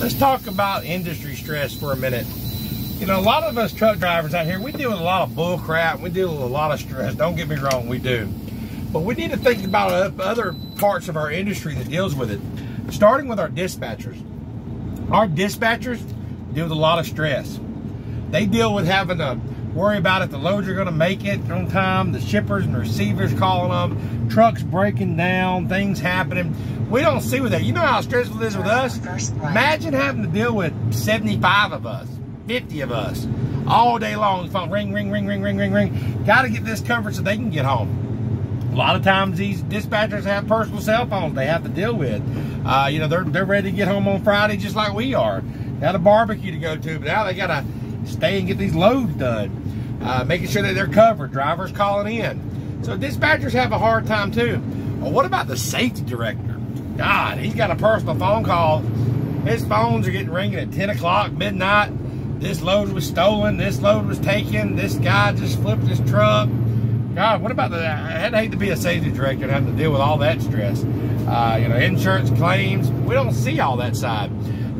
let's talk about industry stress for a minute. You know, a lot of us truck drivers out here, we deal with a lot of bull crap. We deal with a lot of stress. Don't get me wrong, we do. But we need to think about uh, other parts of our industry that deals with it. Starting with our dispatchers. Our dispatchers deal with a lot of stress. They deal with having to worry about if the loads are going to make it on time, the shippers and receivers calling them, trucks breaking down, things happening. We don't see with that. You know how stressful it is with us? Imagine having to deal with 75 of us, 50 of us, all day long. The phone ring, ring, ring, ring, ring, ring, ring. Got to get this covered so they can get home. A lot of times these dispatchers have personal cell phones they have to deal with. Uh, you know, they're, they're ready to get home on Friday just like we are. Got a barbecue to go to, but now they got to stay and get these loads done. Uh, making sure that they're covered, drivers calling in. So dispatchers have a hard time too. Well, what about the safety director? God, he's got a personal phone call. His phones are getting ringing at 10 o'clock, midnight. This load was stolen. This load was taken. This guy just flipped his truck. God, what about the, I'd hate to be a safety director and have to deal with all that stress. Uh, you know, insurance claims, we don't see all that side.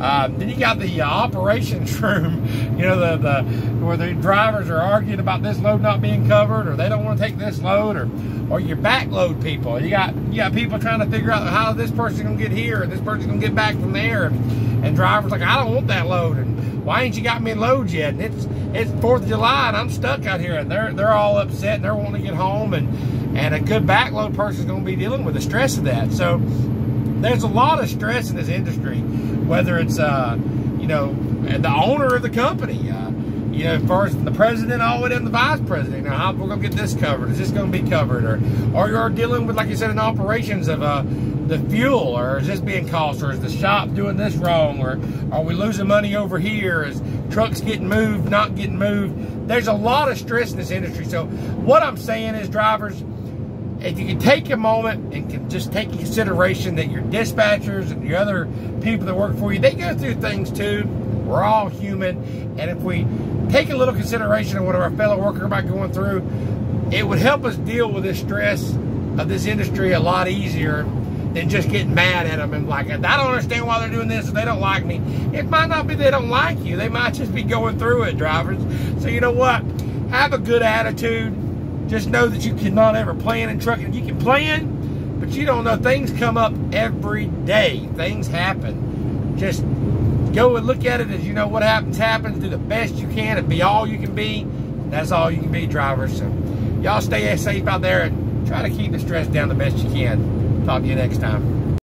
Uh, then you got the uh, operations room, you know, the, the where the drivers are arguing about this load not being covered, or they don't want to take this load, or or your backload people. You got you got people trying to figure out how this person's gonna get here, and this person's gonna get back from there, and, and drivers like I don't want that load, and why ain't you got me loads yet? And it's it's Fourth of July, and I'm stuck out here, and they're they're all upset, and they're wanting to get home, and and a good backload person is gonna be dealing with the stress of that. So there's a lot of stress in this industry, whether it's uh, you know the owner of the company. Uh, you know, first the president all the way down the vice president. Know, how we're gonna get this covered? Is this gonna be covered? Or, or you're dealing with, like you said, in operations of uh, the fuel, or is this being cost, or is the shop doing this wrong, or are we losing money over here? Is trucks getting moved, not getting moved? There's a lot of stress in this industry. So what I'm saying is, drivers, if you can take a moment and can just take consideration that your dispatchers and your other people that work for you, they go through things too. We're all human. And if we take a little consideration of what our fellow worker might be going through, it would help us deal with this stress of this industry a lot easier than just getting mad at them and like, I don't understand why they're doing this or they don't like me. It might not be they don't like you. They might just be going through it, drivers. So you know what? Have a good attitude just know that you cannot ever plan in trucking. You can plan, but you don't know. Things come up every day. Things happen. Just go and look at it as you know what happens, happens. Do the best you can and be all you can be. That's all you can be, drivers. So y'all stay safe out there and try to keep the stress down the best you can. Talk to you next time.